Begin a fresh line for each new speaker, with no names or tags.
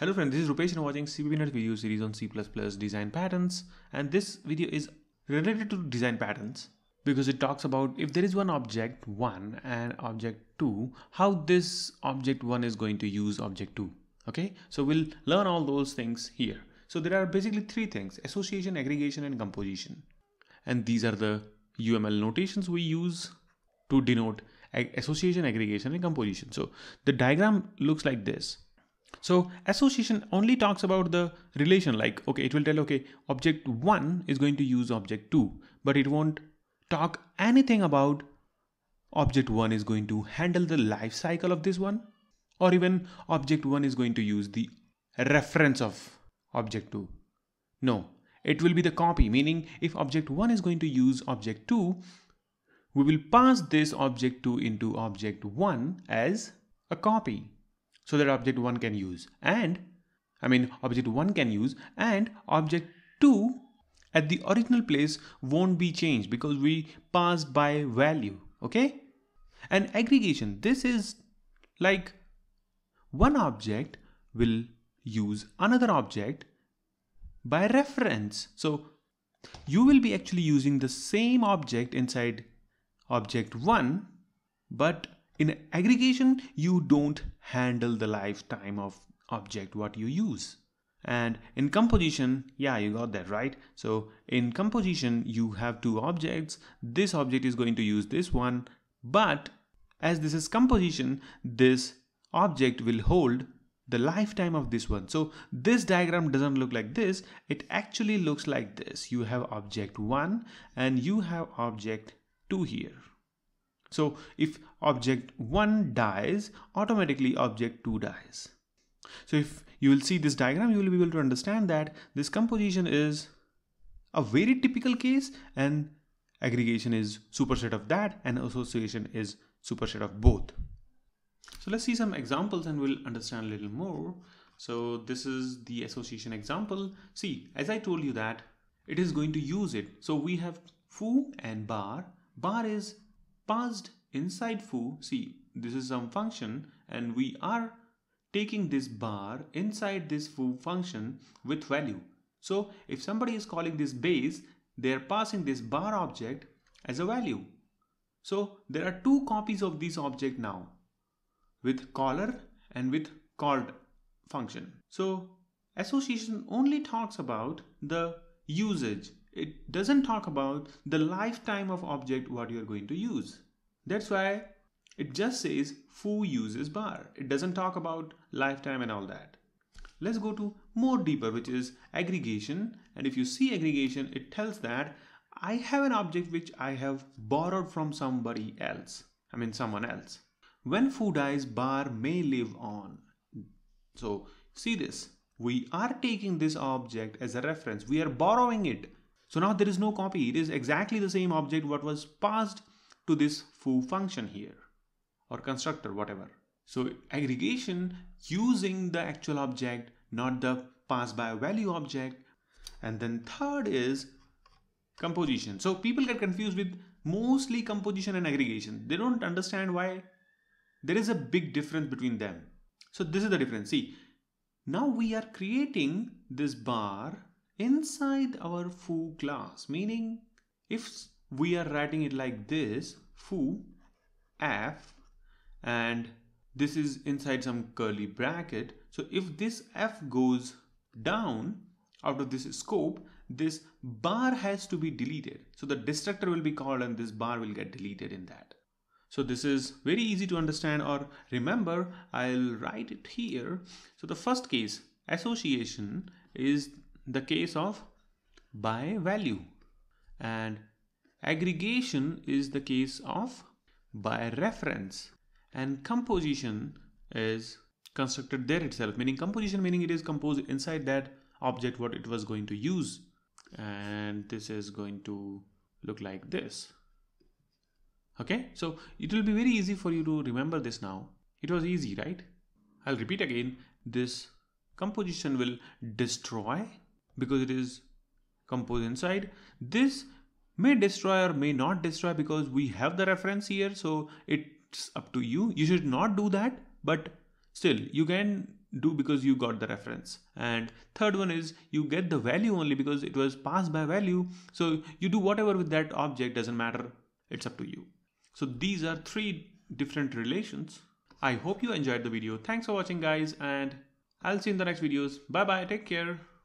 Hello friends, this is Rupesh and watching CPP video series on C++ design patterns. And this video is related to design patterns because it talks about if there is one object 1 and object 2 how this object 1 is going to use object 2 okay? So we'll learn all those things here. So there are basically three things association aggregation and composition. And these are the UML notations we use to denote association aggregation and composition. So the diagram looks like this so association only talks about the relation like, okay, it will tell, okay, object one is going to use object two, but it won't talk anything about object one is going to handle the life cycle of this one, or even object one is going to use the reference of object two. No, it will be the copy, meaning if object one is going to use object two, we will pass this object 2 into object 1 as a copy so that object 1 can use. And I mean object 1 can use and object 2 at the original place won't be changed because we pass by value okay? And aggregation this is like one object will use another object by reference. So you will be actually using the same object inside object 1 but in aggregation, you don't handle the lifetime of object what you use. And in composition, yeah, you got that right. So in composition, you have two objects. This object is going to use this one, but as this is composition, this object will hold the lifetime of this one. So this diagram doesn't look like this. It actually looks like this. You have object one and you have object two here. So if object 1 dies, automatically object 2 dies. So if you will see this diagram, you will be able to understand that this composition is a very typical case and aggregation is superset of that and association is superset of both. So let's see some examples and we'll understand a little more. So this is the association example. See, as I told you that it is going to use it. So we have foo and bar. Bar is passed inside foo, see, this is some function and we are taking this bar inside this foo function with value. So if somebody is calling this base, they are passing this bar object as a value. So there are two copies of this object now with caller and with called function. So association only talks about the usage it doesn't talk about the lifetime of object what you're going to use. That's why it just says foo uses bar. It doesn't talk about lifetime and all that. Let's go to more deeper, which is aggregation. And if you see aggregation, it tells that I have an object which I have borrowed from somebody else. I mean someone else. When foo dies, bar may live on. So see this. We are taking this object as a reference. We are borrowing it so now there is no copy. It is exactly the same object what was passed to this foo function here or constructor, whatever. So aggregation using the actual object, not the pass by value object. And then third is composition. So people get confused with mostly composition and aggregation. They don't understand why there is a big difference between them. So this is the difference. See, now we are creating this bar inside our foo class meaning if we are writing it like this foo f and this is inside some curly bracket. So if this f goes down out of this scope this bar has to be deleted. So the destructor will be called and this bar will get deleted in that. So this is very easy to understand or remember. I'll write it here. So the first case association is the case of by value. And aggregation is the case of by reference. And composition is constructed there itself. Meaning composition meaning it is composed inside that object what it was going to use. And this is going to look like this. Okay? So it will be very easy for you to remember this now. It was easy right? I'll repeat again. This composition will destroy because it is composed inside. This may destroy or may not destroy because we have the reference here. So it's up to you. You should not do that, but still you can do because you got the reference. And third one is you get the value only because it was passed by value. So you do whatever with that object doesn't matter. It's up to you. So these are three different relations. I hope you enjoyed the video. Thanks for watching guys and i'll see you in the next videos. Bye bye take care